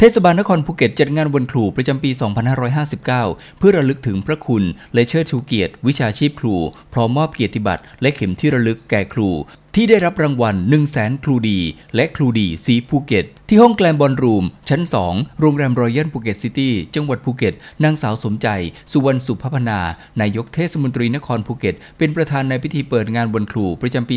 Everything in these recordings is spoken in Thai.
เทศบาลนครภูเก็ตจัดงานวันครูประจำปี 2559 เพื่อระลึกถึงพระคุณและเชิดชูเกียรติ วิชาชีพครู พร้อมมอบเกียรติบัตรและเข็มที่ระลึกแก่ครูที่ได้รับรางวัล 1 0 0 0 0แสนครูดี และครูดีสีภูเก็ต ที่ห้อง grand ballroom ชั้น 2 โรงแรมรอยัลภูเก็ตซิตี้ จังหวัดภูเก็ต นางสาวสมใจ สุวรรณสุภพนา นายกเทศมนตรีนครภูเก็ต เป็นประธานในพิธีเปิดงานวันครูประจำปี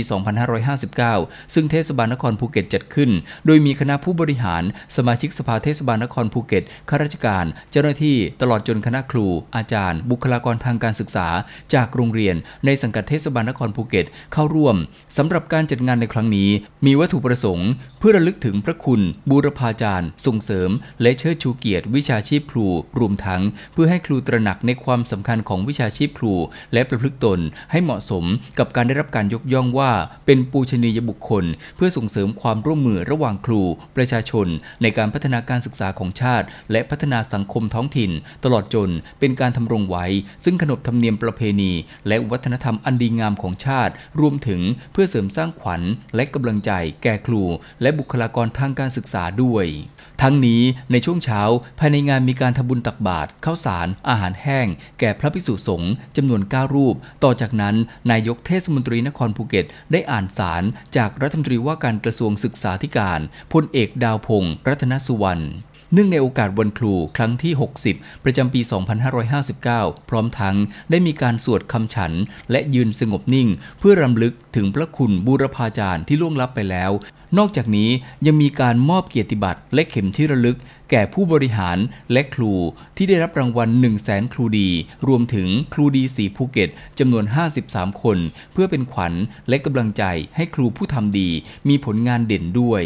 2559 ซึ่งเทศบาลนครภูเก็ตจัดขึ้น โดยมีคณะผู้บริหาร สมาชิกสภาเทศบาลนครภูเก็ต ข้าราชการ เจ้าหน้าที่ ตลอดจนคณะครู อาจารย์ บุคลากรทางการศึกษา จากโรงเรียน ในสังกัดเทศบาลนครภูเก็ต เข้าร่วมสำหรับการจัดงานในครั้งนี้ มีวัตถุประสงค์ เพื่อระลึกถึงพระคุณ บูรพาจารย์ ส่งเสริม และเชิดชูเกียรติวิชาชีพครู รวมทั้ง เพื่อให้ครูตระหนักในความสำคัญของวิชาชีพครู และประพฤติตนให้เหมาะสมกับการได้รับการยกย่องว่า เป็นปูชนียบุคคล เพื่อส่งเสริมความร่วมมือระหว่างครู ประชาชน ในการพัฒนาการศึกษาของชาติ และพัฒนาสังคมท้องถิ่น ตลอดจนเป็นการทำรงไว้ ซึ่งขนบธรรมเนียมประเพณี และวัฒนธรรมอันดีงามของชาติ รวมถึงเพื่อเสริมสร้างขวัญและกำลังใจแก่ครู และบุคลากรทางการศึกษาด้วย ทั้งนี้ในช่วงเช้าภายในงานมีการทำบุญตักบาตรข้าวสาร อาหารแห้ง แก่พระภิกษุสงฆ์จำนวน 9 รูป ต่อจากนั้น นายกเทศมนตรีนครภูเก็ต ได้อ่านสารจากรัฐมนตรีว่าการกระทรวงศึกษาธิการพลเอกดาวพงศ์รัตนสุวรรณ เนื่องในโอกาสวันครูครั้งที่ 60 ประจำปี 2559 พร้อมทั้งได้มีการสวดคำฉัน และยืนสงบนิ่ง เพื่อรำลึกถึงพระคุณบูรพาจารย์ที่ล่วงลับไปแล้ว นอกจากนี้ยังมีการมอบเกียรติบัตรและเข็มที่ระลึก แก่ผู้บริหารและครูที่ได้รับรางวัล 1 0 0 0 0แสนครูดี รวมถึงครูดีสีภูเก็ตจำนวน 53 คน เพื่อเป็นขวัญและกำลังใจให้ครูผู้ทำดี มีผลงานเด่นด้วย